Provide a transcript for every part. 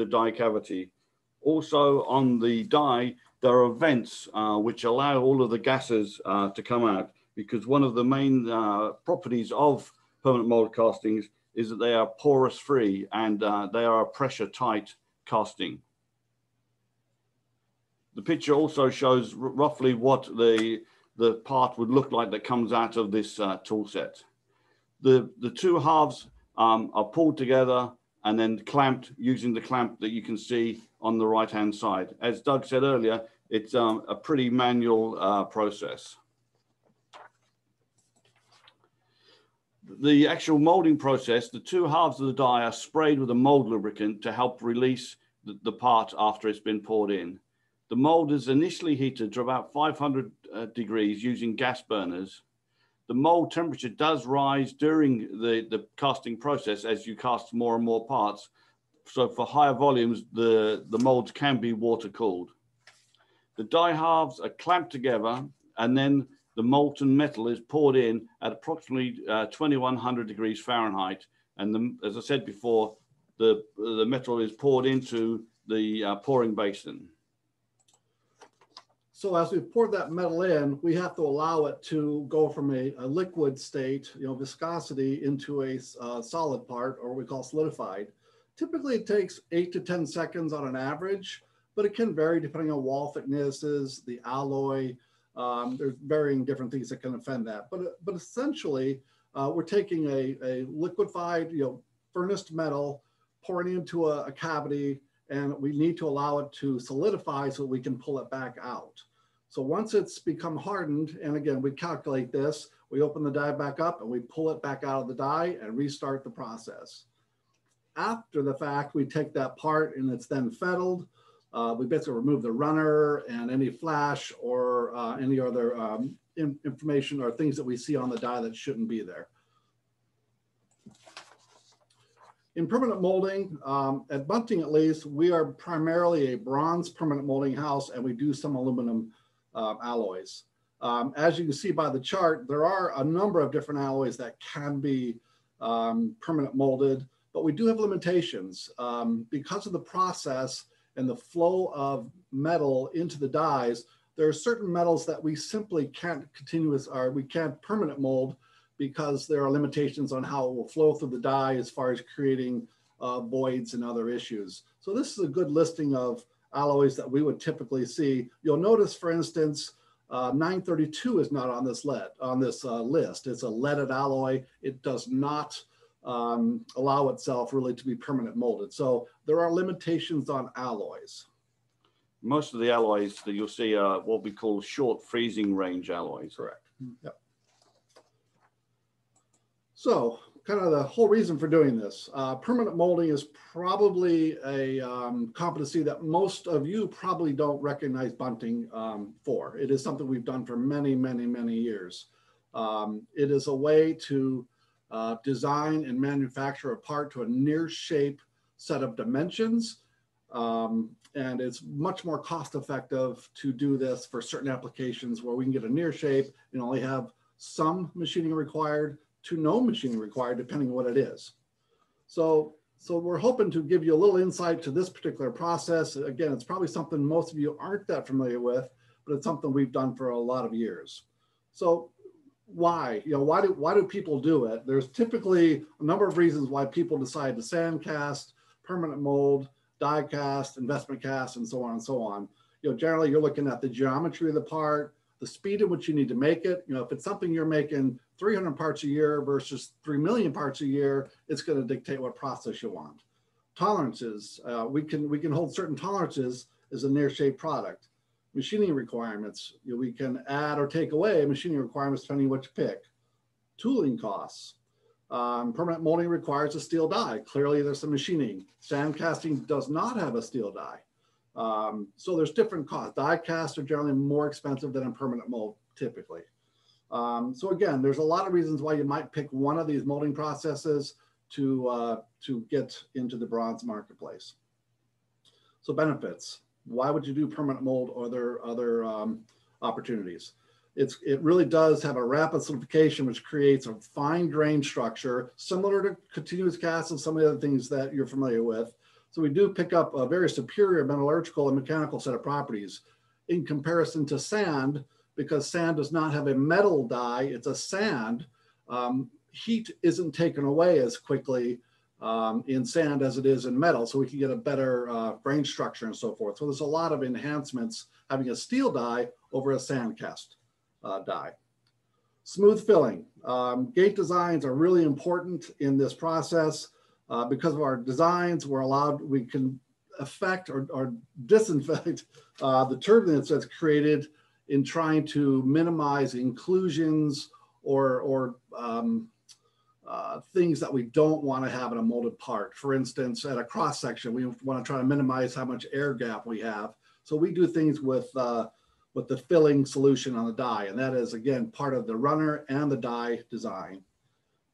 the die cavity. Also on the die, there are vents uh, which allow all of the gases uh, to come out because one of the main uh, properties of permanent mold castings is that they are porous free and uh, they are a pressure tight casting. The picture also shows roughly what the, the part would look like that comes out of this uh, tool set. The, the two halves um, are pulled together and then clamped using the clamp that you can see on the right hand side. As Doug said earlier, it's um, a pretty manual uh, process. The actual molding process, the two halves of the die are sprayed with a mold lubricant to help release the, the part after it's been poured in. The mold is initially heated to about 500 uh, degrees using gas burners. The mold temperature does rise during the, the casting process as you cast more and more parts. So for higher volumes, the, the molds can be water cooled. The die halves are clamped together and then the molten metal is poured in at approximately uh, 2100 degrees Fahrenheit. And the, as I said before, the, the metal is poured into the uh, pouring basin. So as we pour that metal in, we have to allow it to go from a, a liquid state, you know, viscosity into a uh, solid part, or we call solidified. Typically it takes eight to 10 seconds on an average, but it can vary depending on wall thicknesses, the alloy. Um, there's varying different things that can offend that. But, but essentially, uh, we're taking a, a liquefied, you know, furnace metal, pouring into a, a cavity, and we need to allow it to solidify so we can pull it back out. So once it's become hardened, and again, we calculate this, we open the die back up and we pull it back out of the die and restart the process. After the fact, we take that part and it's then fettled. Uh, we basically remove the runner and any flash or uh, any other um, in information or things that we see on the die that shouldn't be there. In permanent molding, um, at Bunting at least, we are primarily a bronze permanent molding house and we do some aluminum um, alloys. Um, as you can see by the chart, there are a number of different alloys that can be um, permanent molded, but we do have limitations. Um, because of the process and the flow of metal into the dies, there are certain metals that we simply can't continuous or we can't permanent mold because there are limitations on how it will flow through the die as far as creating uh, voids and other issues. So this is a good listing of alloys that we would typically see. You'll notice, for instance, uh, 932 is not on this lead on this uh, list. It's a leaded alloy. It does not um, allow itself really to be permanent molded. So there are limitations on alloys. Most of the alloys that you'll see are what we call short freezing range alloys. Correct. Yep. So kind of the whole reason for doing this. Uh, permanent molding is probably a um, competency that most of you probably don't recognize bunting um, for. It is something we've done for many, many, many years. Um, it is a way to uh, design and manufacture a part to a near shape set of dimensions. Um, and it's much more cost effective to do this for certain applications where we can get a near shape and only have some machining required to no machining required, depending on what it is. So, so we're hoping to give you a little insight to this particular process. Again, it's probably something most of you aren't that familiar with, but it's something we've done for a lot of years. So why, you know, why do, why do people do it? There's typically a number of reasons why people decide to sand cast, permanent mold, die cast, investment cast, and so on and so on. You know, generally you're looking at the geometry of the part, the speed at which you need to make it. You know, if it's something you're making 300 parts a year versus 3 million parts a year, it's going to dictate what process you want. Tolerances, uh, we can we can hold certain tolerances as a near shape product. Machining requirements, you know, we can add or take away machining requirements depending on what you pick. Tooling costs. Um, permanent molding requires a steel die. Clearly there's some machining. Sand casting does not have a steel die. Um, so there's different costs. Die casts are generally more expensive than a permanent mold typically. Um, so again, there's a lot of reasons why you might pick one of these molding processes to, uh, to get into the bronze marketplace. So benefits, why would you do permanent mold or other, other um, opportunities? It's, it really does have a rapid solidification, which creates a fine grain structure, similar to continuous cast and some of the other things that you're familiar with. So we do pick up a very superior metallurgical and mechanical set of properties in comparison to sand, because sand does not have a metal die, it's a sand. Um, heat isn't taken away as quickly um, in sand as it is in metal, so we can get a better uh, grain structure and so forth. So there's a lot of enhancements having a steel die over a sand cast uh, die. Smooth filling. Um, gate designs are really important in this process. Uh, because of our designs, we're allowed, we can affect or, or disinfect uh, the turbulence that's created in trying to minimize inclusions or, or um, uh, things that we don't want to have in a molded part. For instance, at a cross section, we want to try to minimize how much air gap we have. So we do things with uh, with the filling solution on the die, and that is again part of the runner and the die design.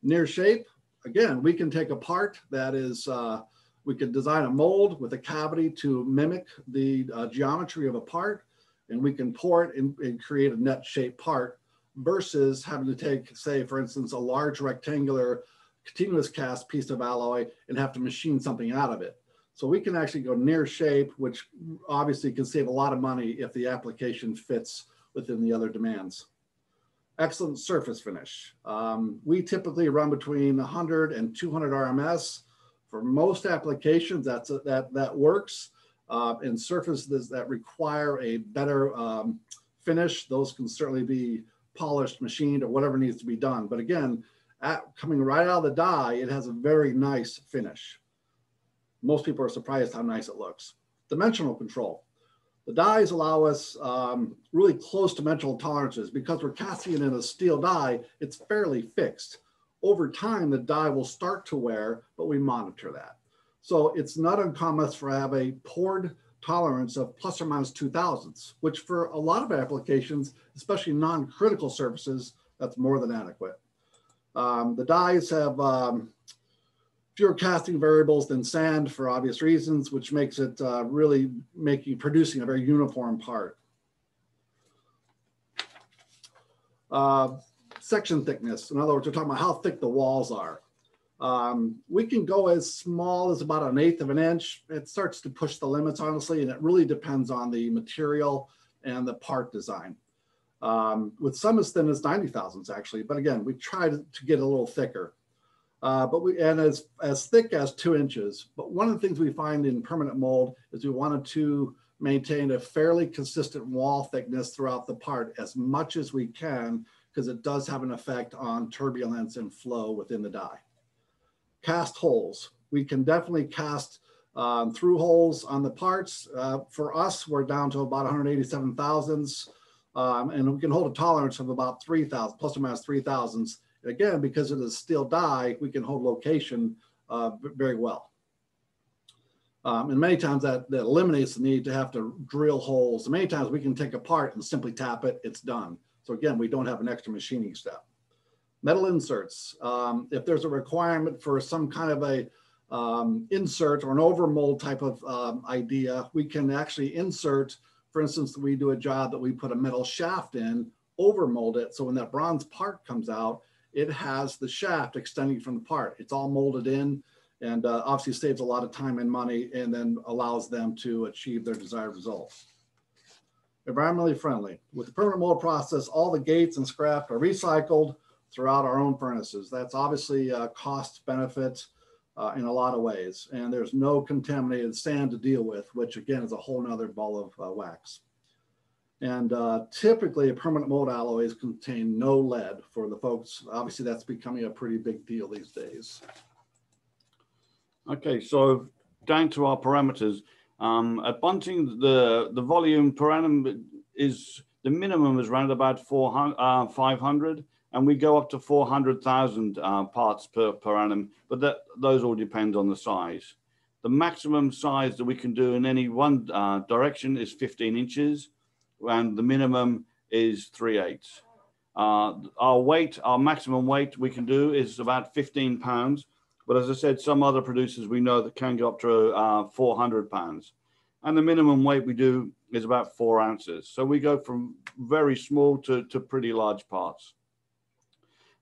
Near shape, again, we can take a part that is uh, we can design a mold with a cavity to mimic the uh, geometry of a part, and we can pour it and, and create a net shaped part versus having to take, say, for instance, a large rectangular continuous cast piece of alloy and have to machine something out of it. So we can actually go near shape, which obviously can save a lot of money if the application fits within the other demands. Excellent surface finish. Um, we typically run between 100 and 200 RMS. For most applications, that's a, that, that works. Uh, and surfaces that require a better um, finish, those can certainly be polished, machined, or whatever needs to be done. But again, at, coming right out of the die, it has a very nice finish. Most people are surprised how nice it looks. Dimensional control. The dies allow us um, really close dimensional tolerances because we're casting it in a steel die, it's fairly fixed. Over time, the die will start to wear, but we monitor that. So it's not uncommon for have a poured tolerance of plus or minus two thousandths, which for a lot of applications, especially non-critical surfaces, that's more than adequate. Um, the dies have um, fewer casting variables than sand for obvious reasons, which makes it uh, really making producing a very uniform part. Uh, section thickness. In other words, we're talking about how thick the walls are. Um, we can go as small as about an eighth of an inch. It starts to push the limits, honestly, and it really depends on the material and the part design. Um, with some as thin as 90 thousandths actually, but again, we try to, to get a little thicker. Uh, but we, and as, as thick as two inches. But one of the things we find in permanent mold is we wanted to maintain a fairly consistent wall thickness throughout the part as much as we can, because it does have an effect on turbulence and flow within the die cast holes. We can definitely cast um, through holes on the parts. Uh, for us, we're down to about 187 thousandths, um, and we can hold a tolerance of about 3,000, plus or minus 3 thousandths. Again, because it is steel die, we can hold location uh, very well. Um, and many times that, that eliminates the need to have to drill holes. Many times we can take apart and simply tap it, it's done. So again, we don't have an extra machining step metal inserts. Um, if there's a requirement for some kind of a um, insert or an overmold type of um, idea, we can actually insert, for instance, we do a job that we put a metal shaft in, overmold it. So when that bronze part comes out, it has the shaft extending from the part. It's all molded in and uh, obviously saves a lot of time and money and then allows them to achieve their desired results. Environmentally friendly. With the permanent mold process, all the gates and scrap are recycled throughout our own furnaces. That's obviously a cost benefit uh, in a lot of ways. And there's no contaminated sand to deal with, which again is a whole nother ball of uh, wax. And uh, typically, a permanent mold alloys contain no lead for the folks. Obviously, that's becoming a pretty big deal these days. Okay, so down to our parameters. Um, at Bunting, the, the volume per annum is the minimum is around about 400, uh, 500 and we go up to 400,000 uh, parts per, per annum, but that, those all depend on the size. The maximum size that we can do in any one uh, direction is 15 inches, and the minimum is 3 eighths. Uh, our weight, our maximum weight we can do is about 15 pounds, but as I said, some other producers we know that can go up to uh, 400 pounds. And the minimum weight we do is about four ounces. So we go from very small to, to pretty large parts.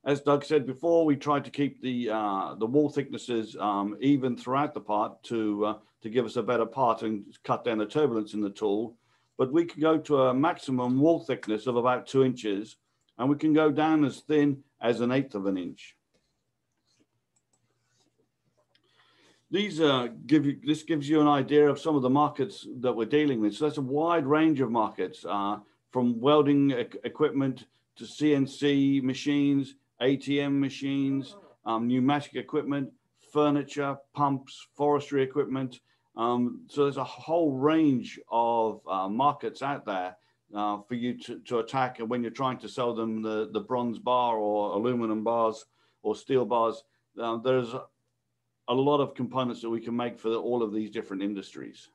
as Doug said before, we tried to keep the uh, the wall thicknesses um, even throughout the part to uh, to give us a better part and cut down the turbulence in the tool. But we can go to a maximum wall thickness of about two inches, and we can go down as thin as an eighth of an inch. These uh, give you this gives you an idea of some of the markets that we're dealing with. So that's a wide range of markets, uh, from welding e equipment to CNC machines, ATM machines, um, pneumatic equipment, furniture, pumps, forestry equipment. Um, so there's a whole range of uh, markets out there uh, for you to, to attack. And when you're trying to sell them the, the bronze bar or aluminum bars or steel bars, uh, there's a lot of components that we can make for the, all of these different industries.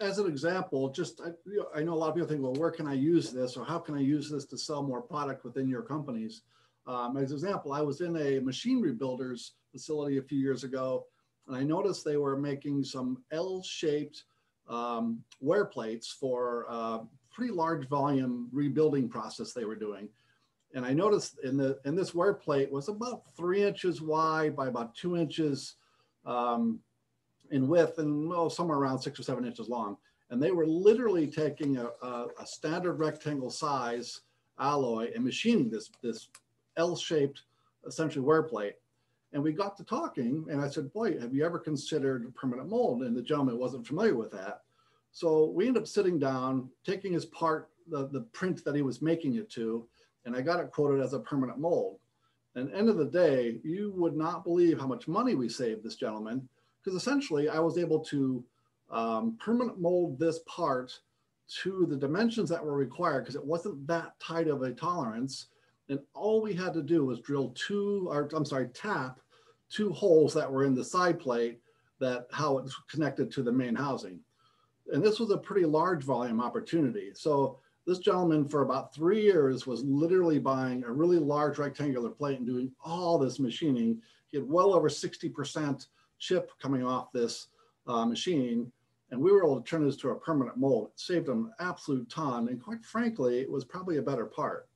As an example, just I, you know, I know a lot of people think, well, where can I use this or how can I use this to sell more product within your companies? Um, as an example, I was in a machinery builders facility a few years ago, and I noticed they were making some L-shaped um, wear plates for a uh, pretty large volume rebuilding process they were doing. And I noticed in the in this wear plate was about three inches wide by about two inches um, in width and well, somewhere around six or seven inches long. And they were literally taking a, a, a standard rectangle size alloy and machining this, this L-shaped, essentially wear plate. And we got to talking, and I said, "Boy, have you ever considered a permanent mold?" And the gentleman wasn't familiar with that. So we ended up sitting down, taking his part, the, the print that he was making it to, and I got it quoted as a permanent mold. And end of the day, you would not believe how much money we saved this gentleman, because essentially I was able to um, permanent mold this part to the dimensions that were required because it wasn't that tight of a tolerance and all we had to do was drill two, or I'm sorry, tap two holes that were in the side plate that how it's connected to the main housing. And this was a pretty large volume opportunity. So this gentleman for about three years was literally buying a really large rectangular plate and doing all this machining. He had well over 60% chip coming off this uh, machine. And we were able to turn this to a permanent mold. It saved him an absolute ton. And quite frankly, it was probably a better part.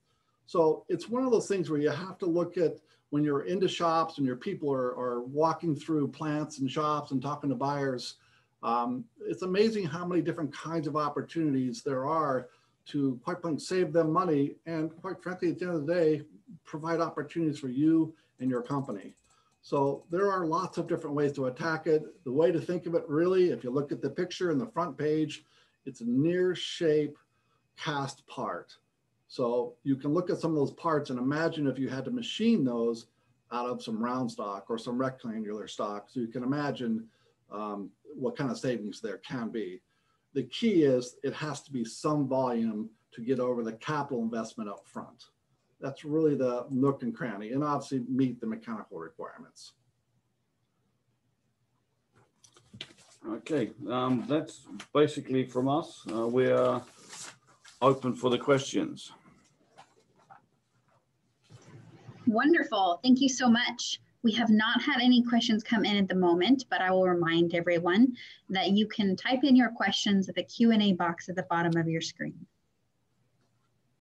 So it's one of those things where you have to look at when you're into shops and your people are, are walking through plants and shops and talking to buyers. Um, it's amazing how many different kinds of opportunities there are to quite frankly save them money and quite frankly at the end of the day provide opportunities for you and your company. So there are lots of different ways to attack it. The way to think of it really, if you look at the picture in the front page, it's a near shape cast part. So you can look at some of those parts and imagine if you had to machine those out of some round stock or some rectangular stock. So you can imagine um, what kind of savings there can be. The key is it has to be some volume to get over the capital investment up front. That's really the nook and cranny and obviously meet the mechanical requirements. Okay, um, that's basically from us. Uh, we are open for the questions. Wonderful. Thank you so much. We have not had any questions come in at the moment, but I will remind everyone that you can type in your questions at the Q&A box at the bottom of your screen.